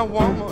my woman.